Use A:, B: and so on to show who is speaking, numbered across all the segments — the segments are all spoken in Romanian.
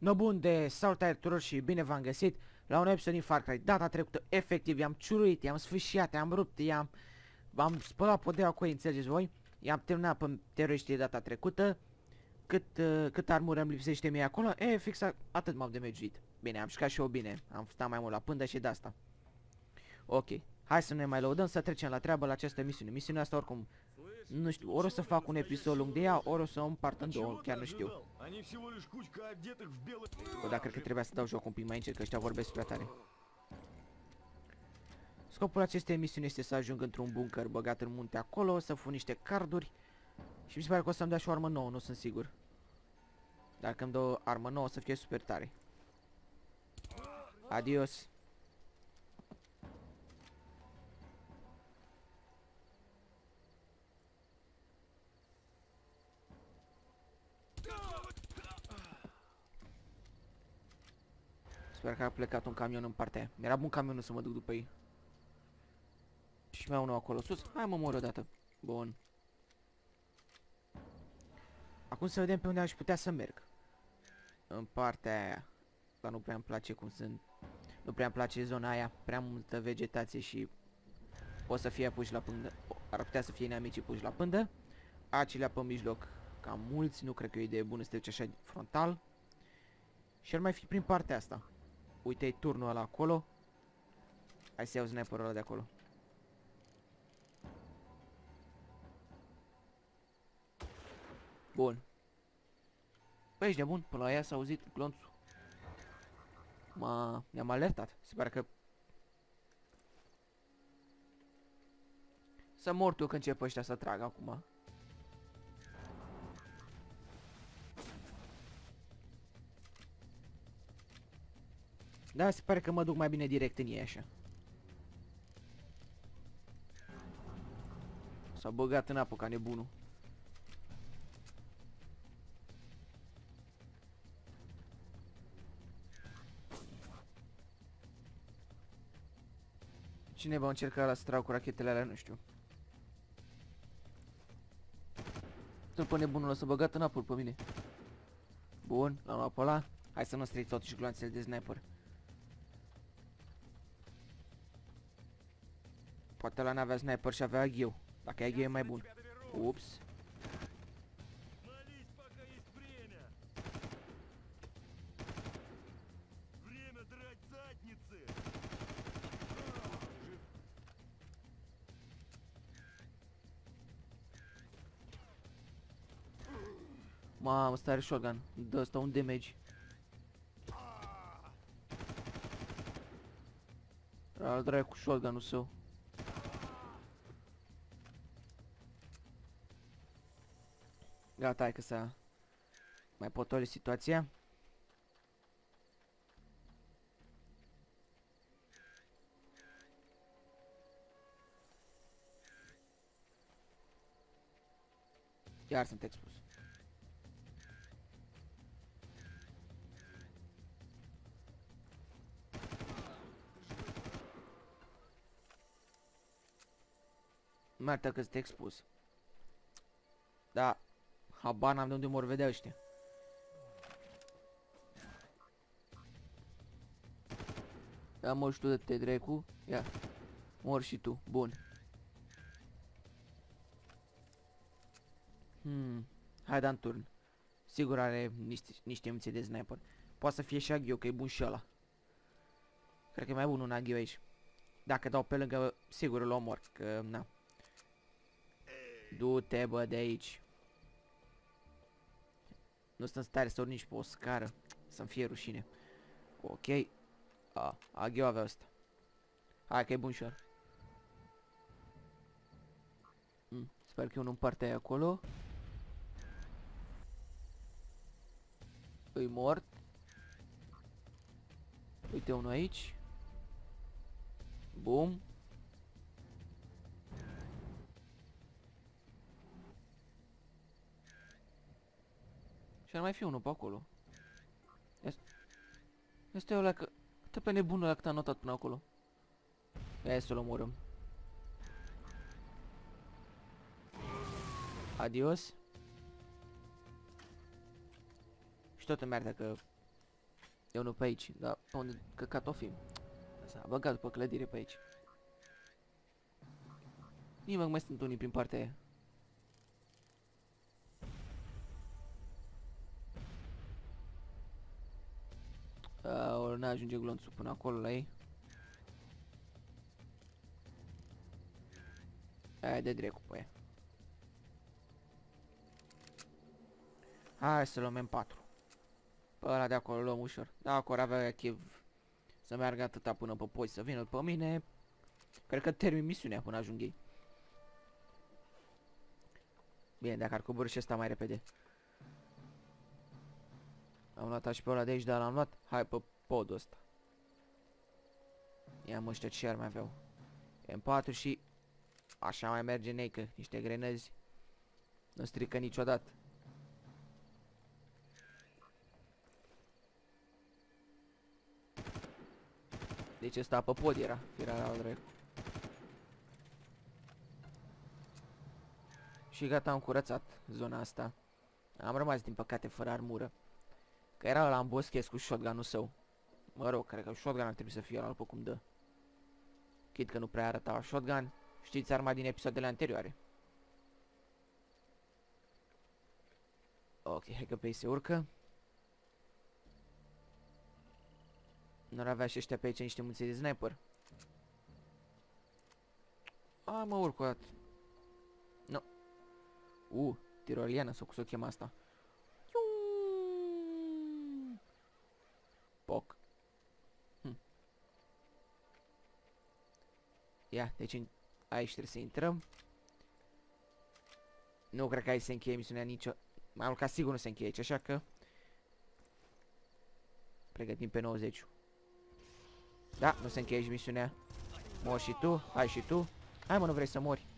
A: No bun de salutare tuturor și bine v-am găsit la un episod din Far Cry. Data trecută, efectiv, i-am ciuruit, i-am sfâșiat, i-am rupt, i-am... V-am spălat podeaua cu ei, înțelegeți voi? I-am terminat pe teroriștii data trecută. Cât, uh, cât armură îmi lipsește mie acolo, e, fix a, atât m-am demejuit. Bine, am șcat și eu bine, am stat mai mult la pândă și de asta. Ok, hai să ne mai lăudăm, să trecem la treabă la această misiune. Misiunea asta oricum nu știu, ori o să fac un episod lung de ea, ori o să o împart în două, chiar nu știu. Bă, dar cred că trebuia să dau joc un pic mai încet, că ăștia vorbesc prea tare. Scopul acestei emisiuni este să ajung într-un bunker băgat în munte acolo, să fun niște carduri și mi se pare că o să-mi dea și o armă nouă, nu sunt sigur. Dacă îmi dă o armă nouă, o să fie super tare. Adios. Sper că a plecat un camion în partea aia. Mi-era bun camionul să mă duc după ei. Și mai unul acolo sus. Hai mă mor odată. Bun. Acum să vedem pe unde aș putea să merg. În partea aia. Dar nu prea îmi place cum sunt. Nu prea îmi place zona aia. Prea multă vegetație și o să fie puși la pândă. Ar putea să fie neamicii puși la pândă. Acelea pe mijloc cam mulți. Nu cred că e o idee bună să te duci așa frontal. Și ar mai fi prin partea asta. Uite-i turnul ăla acolo. Hai să iau sniperul ăla de acolo. Bun. Păi ești nebun? Până la ea s-a auzit glonțul. Ma, ne-am alertat. Se pare că... Să mor tu când încep ăștia să tragă acum. Da, se pare că mă duc mai bine direct în ei așa. S-a băgat în apă ca nebunul. Cine va încerca la să trag cu rachetele alea, nu știu. Să-l pe nebunul ăsta băgat în apă pe mine. Bun, l-am luat pe ăla. Hai să nu stric totuși gloanțele de sniper. Poate la n-avea sniper și avea aghiu. Dacă aghiu e mai bun. Ups. Mamă, stare shotgun. Dă ăsta un damage. Al dracu cu shotgun-ul său. Gata, hai că să mai potoli situația. Iar sunt expus. Mertă că sunt expus. Da, Habar n-am de unde mor vedea ăștia. Ia mor și tu de te dracu. Ia. Mor și tu. Bun. Hmm. Hai da turn. Sigur are niște, niște muniție de sniper. Poate să fie și Aghiu, că e bun și ăla. Cred că e mai bun un Aghiu aici. Dacă dau pe lângă, sigur îl omor, că na. Du-te bă de aici. Nu sunt în stare să urc nici pe o scară. Să-mi fie rușine. Ok. A, Agheu avea asta. Hai că e bun șor. Mm, sper că e unul în partea aia acolo. Îi mort. Uite unul aici. Bum. Și ar mai fi unul pe acolo. Este ăla că... Uite pe nebunul ăla cât a notat până acolo. Ia să-l omorâm. Adios. Și tot îmi arată că E unul pe aici, dar pe unde căcat o fi? S-a băgat după clădire pe aici. Nimeni mai sunt unii prin partea aia. Uh, nu ajunge glonțul până acolo la ei. Aia de drecu pe ea. Hai să luăm M4. Pe ăla de acolo luăm ușor. Dacă ori avea chiv să meargă atâta până pe poți să vină după mine, cred că termin misiunea până ajung ei. Bine, dacă ar coborâ și ăsta mai repede. Am luat și pe ăla de aici, dar l-am luat. Hai pe podul ăsta. Ia mă ăștia ce ar mai aveau. M4 și așa mai merge neică, niște grenăzi. Nu strică niciodată. Deci ăsta pe pod era, firarea la drept. Și gata, am curățat zona asta. Am rămas, din păcate, fără armură. Că era la bosches cu shotgun-ul său. Mă rog, cred că shotgun ar trebui să fie ăla, după cum dă. Chit că nu prea arăta shotgun. Știți arma din episoadele anterioare. Ok, hai că pe ei se urcă. Nu ar avea și ăștia pe aici niște mulți de sniper. A, mă urc o dată. Nu. U, tiroliană sau cum să o chem asta. Poc. Hm. Ia, deci în... aici trebuie să intrăm. Nu cred că aici se încheie misiunea nicio... Mai mult ca sigur nu se încheie aici, așa că... Pregătim pe 90 -ul. Da, nu se încheie misiunea. Mor și tu, hai și tu. Hai mă, nu vrei să mori.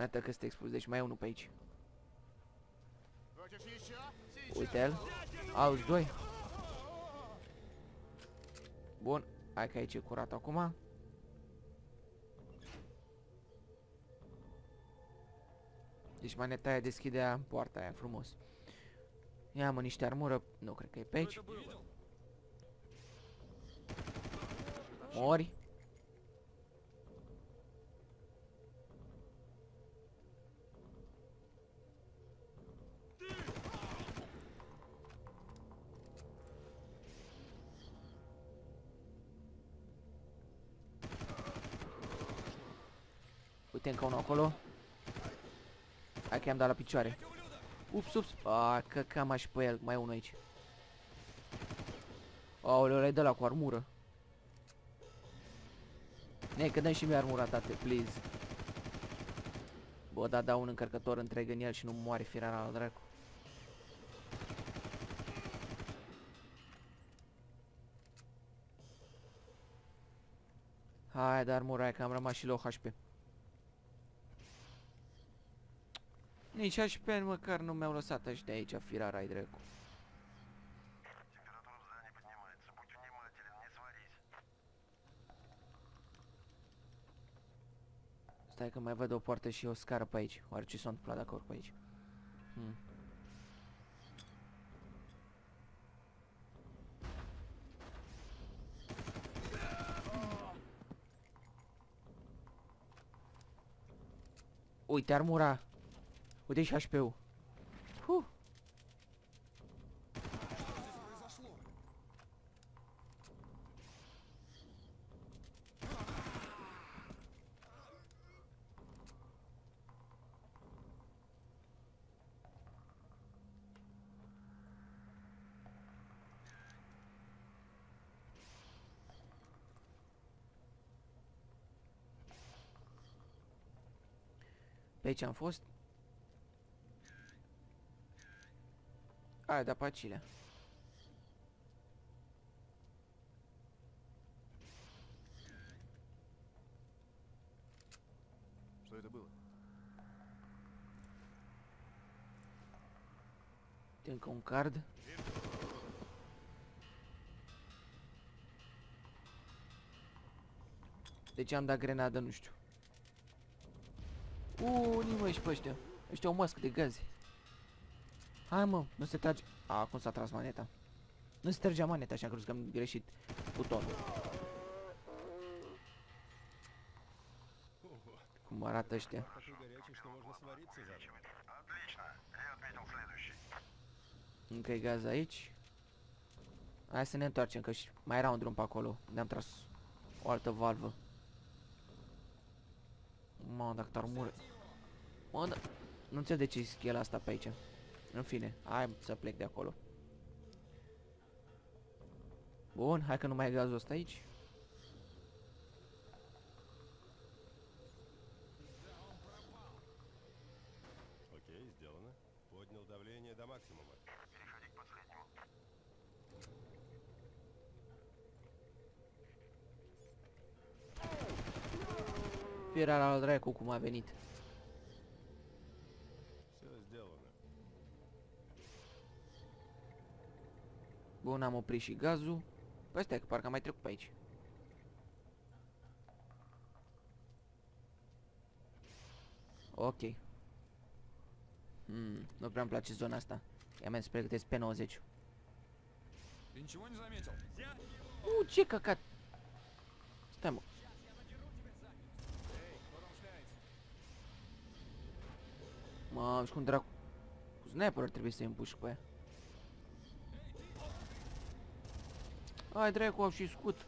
A: Mai atât că este expus, deci mai e unul pe aici. Uite-l. Auzi, doi. Bun, hai că aici e curat acum. Deci maneta aia deschidea poarta aia frumos. Ia mă niște armură, nu cred că e pe aici. Mori. Uite încă unul acolo. Hai că i-am dat la picioare. Ups, ups. A, că cam și pe el. Mai e unul aici. Aoleu, le de la cu armură. Ne, că dăm și mie armura, tate, please. Bă, da, da un încărcător întreg în el și nu moare firara la dracu. Hai, dar armura că am rămas și low HP. Nici HP măcar nu mi-au lăsat ăștia aici, firara ai dracu. Stai că mai văd o poartă și o scară pe aici. Oare ce s-a întâmplat dacă urc pe aici? Hmm. Uite armura Uite și HP-ul. Huh. Pe aici am fost Aia de apacile.
B: Что это было?
A: Încă un card. De ce am dat grenadă, nu știu. Uuu, nimă și pe ăștia. Ăștia au mască de gaze. Hai mă, nu se trage. A, cum s-a tras maneta. Nu se trage maneta și am că am greșit butonul. Cum arată ăștia. Încă e gaz aici. Hai să ne întoarcem, că mai era un drum pe acolo, ne-am tras o altă valvă. Mamă, dacă t-ar mură. Mă, da. nu înțeleg de ce e skill asta pe aici. În fine, hai să plec de acolo. Bun, hai că nu mai e gazul ăsta aici. Fiera la dracu cum a venit. Bun, am oprit și gazul. Păi stai, că parcă am mai trecut pe aici. Ok. Hmm, nu prea îmi place zona asta. Ia
C: merg spre câte P90.
A: Uuu, ce căcat! Stai, mă. Mă, și cum dracu... Cu sniper ar trebui să-i împuși cu aia. Ai dracu, au și scut.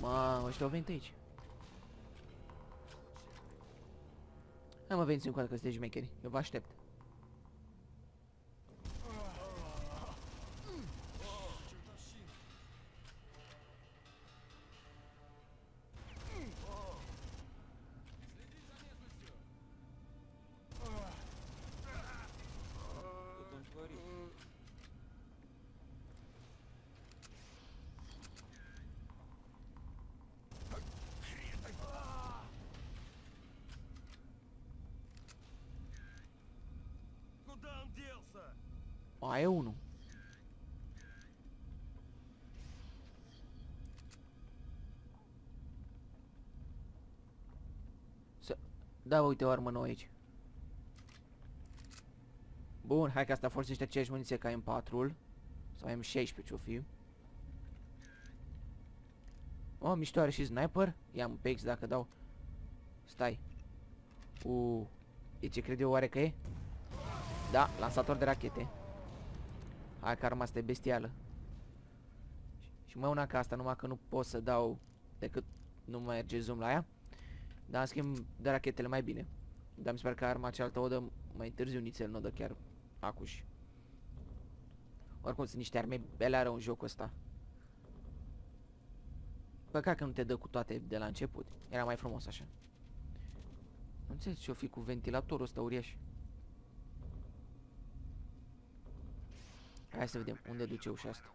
A: Mă, ăștia au venit aici. Hai mă, veniți încoace că sunteți șmecheri. Eu vă aștept.
C: Что
A: Mai e unul. Să... Da, uite o armă nouă aici. Bun, hai că asta folosește aceeași muniție ca M4-ul. Sau M16 ce-o fi. Oh, mișto are și sniper. Ia-mi pe X dacă dau. Stai. U, e ce cred eu oare că e? Da, lansator de rachete. Hai că arma asta e bestială. Și mai una ca asta, numai că nu pot să dau decât nu mai merge zoom la ea. Dar în schimb de rachetele mai bine. Dar mi se pare că arma cealaltă o dă mai târziu nițel, nu o dă chiar acuși. Oricum sunt niște arme beleară în jocul ăsta. Păcat că nu te dă cu toate de la început. Era mai frumos așa. Nu înțeleg ce-o fi cu ventilatorul ăsta uriaș. Hai să vedem unde duce ușa asta.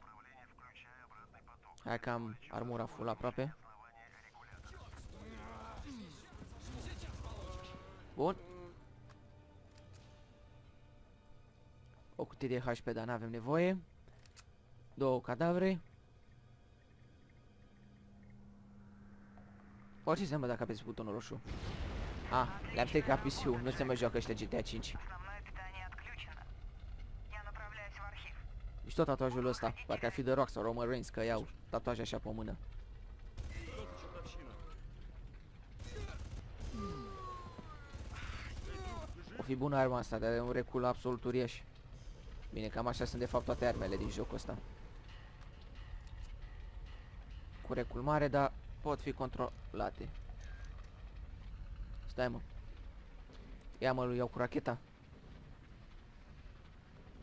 A: Hai că am armura full aproape. Bun. O cutie de HP, dar n-avem nevoie. Două cadavre. Poate ce înseamnă dacă apeși butonul roșu? Ah, le-am stricat PC-ul, nu se mai joacă ăștia GTA 5. Deci tot tatuajul ăsta, parcă ar fi de Rock sau Roman Reigns, că iau tatuaje așa pe mână. O fi bună arma asta, dar are un recul absolut uriaș. Bine, cam așa sunt de fapt toate armele din jocul ăsta. Cu recul mare, dar pot fi controlate. Stai mă. Ia mă, lui iau cu racheta.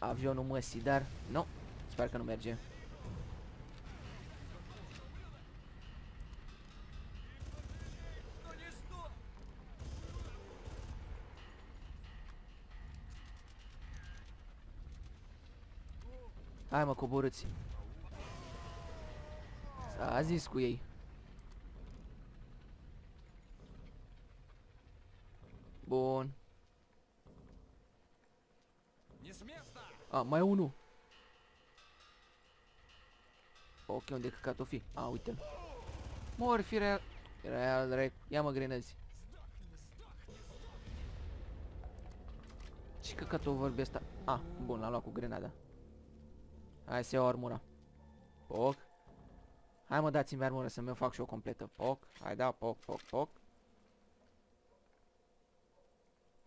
A: Avionul măsii, dar nu. Sper că nu merge. Hai mă, coborâți. S-a zis cu ei. Bun. A, mai e unul. Ok, unde căcat o fi? A, uite-l. Mor, firea Real, rec. Ia mă grenăzi. Ce căcatul vorbe asta? Ah, bun, l-am luat cu grenada. Hai să iau armura. Poc. Hai mă dați-mi armură să mi-o fac și o completă. Poc. Hai da, poc, poc, poc.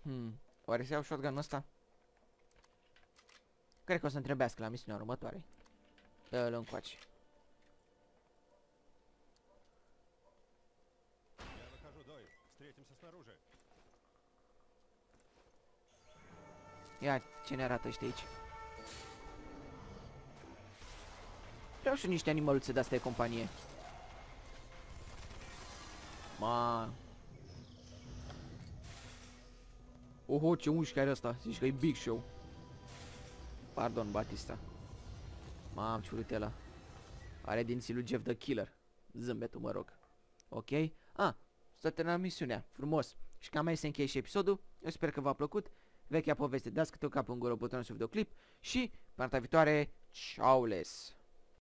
A: Hmm. Oare să iau shotgun-ul ăsta? Cred că o să întrebească la misiunea următoare. Dă-l încoace. Ia ce ne arată ăștia aici. Vreau și niște animăluțe de astea de companie. Ma. Oho, ce unchi are asta. Zici că e Big Show. Pardon, Batista. Mam, ce urât e ăla. Are dinții lui Jeff the Killer. Zâmbetul, mă rog. Ok? Ah, să terminăm misiunea. Frumos. Și cam mai se încheie și episodul. Eu sper că v-a plăcut. Vechea poveste. Dați câte o cap în gură butonul sub videoclip. Și, pe data viitoare, ciao les!